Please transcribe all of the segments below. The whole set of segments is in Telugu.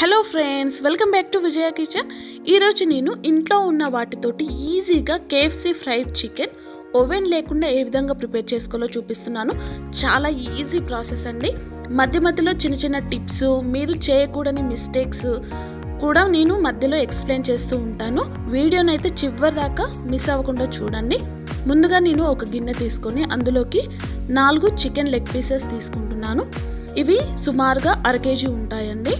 Hello friends welcome back to Vijaya kitchen ఈరోజు నేను ఇంట్లో ఉన్న వాటితోటి ఈజీగా కేఎఫ్సీ ఫ్రైడ్ చికెన్ ఓవెన్ లేకుండా ఏ విధంగా ప్రిపేర్ చేసుకోవాలో చూపిస్తున్నాను. చాలా ఈజీ ప్రాసెస్ అండి. మధ్య మధ్యలో చిన్న చిన్న టిప్స్ మీరు చేయకూడని మిస్టేక్స్ కూడా నేను మధ్యలో ఎక్స్ప్లెయిన్ చేస్తూ ఉంటాను. వీడియోని అయితే చివరి దాకా మిస్ అవ్వకుండా చూడండి. ముందుగా నేను ఒక గిన్నె తీసుకొని అందులోకి నాలుగు చికెన్ లెగ్ పీసెస్ తీసుకుంటున్నాను. ఇవి సుమారుగా అర కేజీ ఉంటాయండి.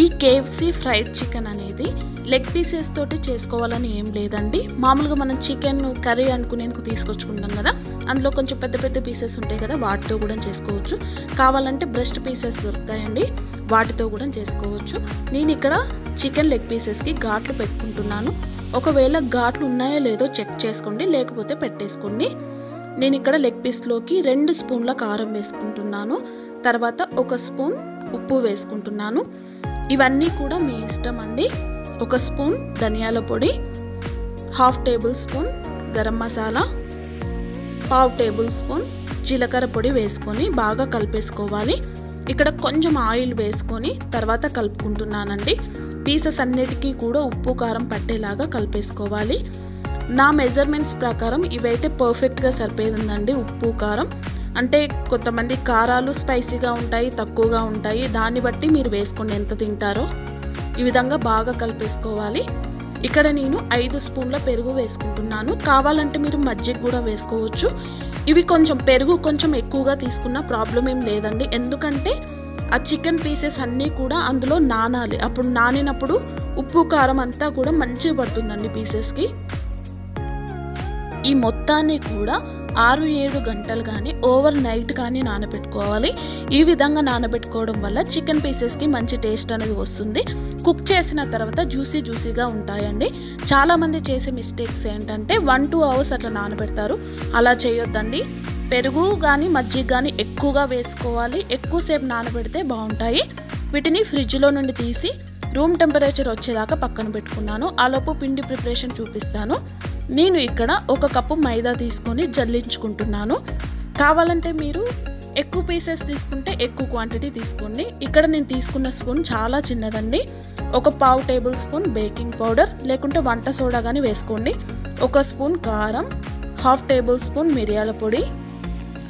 ఈ కేఎఫ్సీ ఫ్రైడ్ చికెన్ అనేది లెగ్ పీసెస్ తోటి చేసుకోవాలని ఏం లేదండి. మామూలుగా మనం చికెన్ కర్రీ అనుకునేందుకు తీసుకొచ్చుకుంటాం కదా. అందులో కొంచెం పెద్ద పెద్ద పీసెస్ ఉంటాయి కదా వాటితో కూడా చేసుకోవచ్చు. కావాలంటే బ్రెస్ట్ పీసెస్ దొరుకుతాయండి వాటితో కూడా చేసుకోవచ్చు. నేను ఇక్కడ చికెన్ లెగ్ పీసెస్కి ఘాట్లు పెట్టుకుంటున్నాను. ఒకవేళ ఘాట్లు ఉన్నాయో లేదో చెక్ చేసుకోండి లేకపోతే పెట్టేసుకోండి. నేను ఇక్కడ లెగ్ పీస్లోకి రెండు స్పూన్ల కారం వేసుకుంటున్నాను. తర్వాత ఒక స్పూన్ ఉప్పు వేసుకుంటున్నాను. ఇవన్నీ కూడా మీ ఇష్టం అండి. ఒక స్పూన్ ధనియాల పొడి half tablespoon garam masala పావు టేబుల్ స్పూన్ జీలకర్ర పొడి వేసుకొని బాగా కలిపేసుకోవాలి. ఇక్కడ కొంచెం ఆయిల్ వేసుకొని తర్వాత కలుపుకుంటున్నానండి. పీసెస్ అన్నిటికీ కూడా ఉప్పు కారం పట్టేలాగా కలిపేసుకోవాలి. నా మెజర్మెంట్స్ ప్రకారం ఇవైతే పర్ఫెక్ట్గా సరిపోయిందండి ఉప్పు కారం. అంటే కొంతమంది కారాలు స్పైసీగా ఉంటాయి తక్కువగా ఉంటాయి. దాన్ని బట్టి మీరు వేసుకుని ఎంత తింటారో ఈ విధంగా బాగా కలిపేసుకోవాలి. ఇక్కడ నేను ఐదు స్పూన్ల పెరుగు వేసుకుంటున్నాను. కావాలంటే మీరు మజ్జిగ కూడా వేసుకోవచ్చు. ఇవి కొంచెం పెరుగు కొంచెం ఎక్కువగా తీసుకున్న ప్రాబ్లం ఏం లేదండి. ఎందుకంటే ఆ చికెన్ పీసెస్ అన్నీ కూడా అందులో నానాలి. అప్పుడు నానినప్పుడు ఉప్పు కారం అంతా కూడా మంచిగా పడుతుందండి పీసెస్కి. ఈ మొత్తాన్ని కూడా ఆరు ఏడు గంటలు కానీ ఓవర్ నైట్ కానీ నానబెట్టుకోవాలి. ఈ విధంగా నానబెట్టుకోవడం వల్ల చికెన్ పీసెస్కి మంచి టేస్ట్ అనేది వస్తుంది. కుక్ చేసిన తర్వాత జ్యూసీ జ్యూసీగా ఉంటాయండి. చాలామంది చేసే మిస్టేక్స్ ఏంటంటే వన్ టూ అవర్స్ అట్లా నానబెడతారు. అలా చేయొద్దండి. పెరుగు కానీ మజ్జిగ కానీ ఎక్కువగా వేసుకోవాలి. ఎక్కువసేపు నానబెడితే బాగుంటాయి. వీటిని ఫ్రిడ్జ్లో నుండి తీసి రూమ్ టెంపరేచర్ వచ్చేదాకా పక్కన పెట్టుకున్నాను. ఆలోపు పిండి ప్రిపరేషన్ చూపిస్తాను. నేను ఇక్కడ ఒక కప్పు మైదా తీసుకొని జల్లించుకుంటున్నాను. కావాలంటే మీరు ఎక్కువ పీసెస్ తీసుకుంటే ఎక్కువ క్వాంటిటీ తీసుకోండి. ఇక్కడ నేను తీసుకున్న స్పూన్ చాలా చిన్నదండి. ఒక పావు టేబుల్ స్పూన్ బేకింగ్ పౌడర్ లేకుంటే వంట సోడా కానీ వేసుకోండి. ఒక స్పూన్ కారం హాఫ్ టేబుల్ స్పూన్ మిరియాల పొడి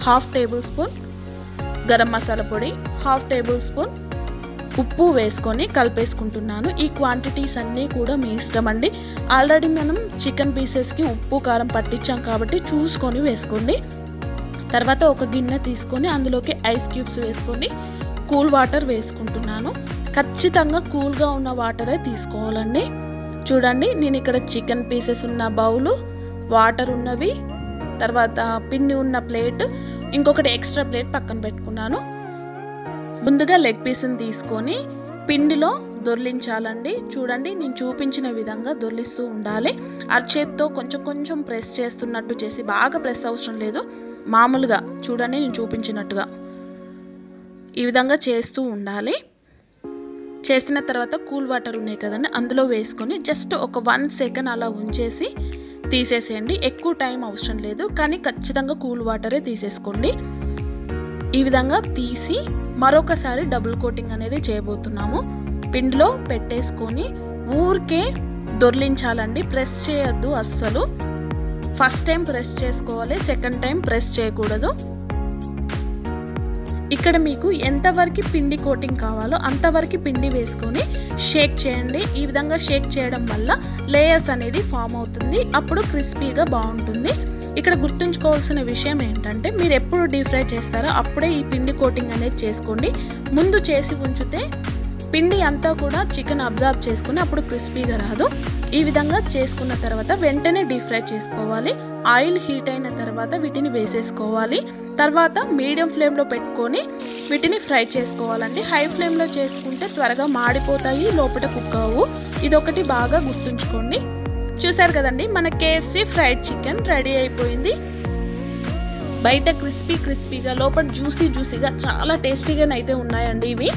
half tablespoon garam masala పొడి హాఫ్ టేబుల్ స్పూన్ ఉప్పు వేసుకొని కలిపేసుకుంటున్నాను. ఈ క్వాంటిటీస్ అన్నీ కూడా మీ ఇష్టం అండి. ఆల్రెడీ మనం చికెన్ పీసెస్కి ఉప్పు కారం పట్టించాం కాబట్టి చూసుకొని వేసుకోండి. తర్వాత ఒక గిన్నె తీసుకొని అందులోకి ఐస్ క్యూబ్స్ వేసుకొని కూల్ వాటర్ వేసుకుంటున్నాను. ఖచ్చితంగా కూల్గా ఉన్న వాటరే తీసుకోవాలండి. చూడండి నేను ఇక్కడ చికెన్ పీసెస్ ఉన్న బౌలు వాటర్ ఉన్నవి తర్వాత పిండి ఉన్న ప్లేట్ ఇంకొకటి ఎక్స్ట్రా ప్లేట్ పక్కన పెట్టుకున్నాను. ముందుగా లెగ్ పీస్ని తీసుకొని పిండిలో దొర్లించాలండి. చూడండి నేను చూపించిన విధంగా దొర్లిస్తూ ఉండాలి. అరచేత్తో కొంచెం కొంచెం ప్రెస్ చేస్తున్నట్టు చేసి బాగా ప్రెస్ అవసరం లేదు. మామూలుగా చూడండి నేను చూపించినట్టుగా ఈ విధంగా చేస్తూ ఉండాలి. చేసిన తర్వాత కూల్ వాటర్ ఉన్నాయి కదండి అందులో వేసుకొని జస్ట్ ఒక వన్ సెకండ్ అలా ఉంచేసి తీసేసేయండి. ఎక్కువ టైం అవసరం లేదు కానీ ఖచ్చితంగా కూల్ వాటరే తీసేసుకోండి. ఈ విధంగా తీసి మరొకసారి డబుల్ కోటింగ్ అనేది చేయబోతున్నాము. పిండిలో పెట్టేసుకొని ఊరికే దొర్లించాలండి. ప్రెస్ చేయొద్దు అస్సలు. ఫస్ట్ టైం ప్రెస్ చేసుకోవాలి సెకండ్ టైం ప్రెస్ చేయకూడదు. ఇక్కడ మీకు ఎంతవరకు పిండి కోటింగ్ కావాలో అంతవరకు పిండి వేసుకొని షేక్ చేయండి. ఈ విధంగా షేక్ చేయడం వల్ల లేయర్స్ అనేది ఫామ్ అవుతుంది. అప్పుడు క్రిస్పీగా బాగుంటుంది. ఇక్కడ గుర్తుంచుకోవాల్సిన విషయం ఏంటంటే మీరు ఎప్పుడు డీప్ ఫ్రై చేస్తారో అప్పుడే ఈ పిండి కోటింగ్ అనేది చేసుకోండి. ముందు చేసి ఉంచితే పిండి అంతా కూడా చికెన్ అబ్జర్వ్ చేసుకుని అప్పుడు క్రిస్పీగా రాదు. ఈ విధంగా చేసుకున్న తర్వాత వెంటనే డీప్ ఫ్రై చేసుకోవాలి. ఆయిల్ హీట్ అయిన తర్వాత వీటిని వేసేసుకోవాలి. తర్వాత మీడియం ఫ్లేమ్లో పెట్టుకొని వీటిని ఫ్రై చేసుకోవాలండి. హై ఫ్లేమ్లో చేసుకుంటే త్వరగా మాడిపోతాయి లోపల కుక్ అవ్వు. ఇదొకటి బాగా గుర్తుంచుకోండి. చూసారు కదండి మన కేఎఫ్సి ఫ్రైడ్ చికెన్ రెడీ అయిపోయింది. బయట క్రిస్పీ క్రిస్పీగా లోపల జ్యూసీ జ్యూసీగా చాలా టేస్టీగా అయితే ఉన్నాయండి ఇవి.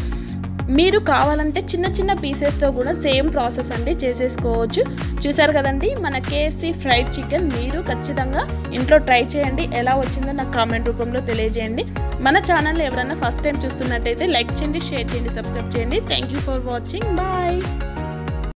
మీరు కావాలంటే చిన్న చిన్న పీసెస్తో కూడా సేమ్ ప్రాసెస్ అండి చేసేసుకోవచ్చు. చూసారు కదండి మన కేఎఫ్సి ఫ్రైడ్ చికెన్ మీరు ఖచ్చితంగా ఇంట్లో ట్రై చేయండి. ఎలా వచ్చిందో నాకు కామెంట్ రూపంలో తెలియజేయండి. మన ఛానల్ ఎవరైనా ఫస్ట్ టైం చూస్తున్నట్టయితే లైక్ చేయండి షేర్ చేయండి సబ్స్క్రైబ్ చేయండి. Thank you for watching bye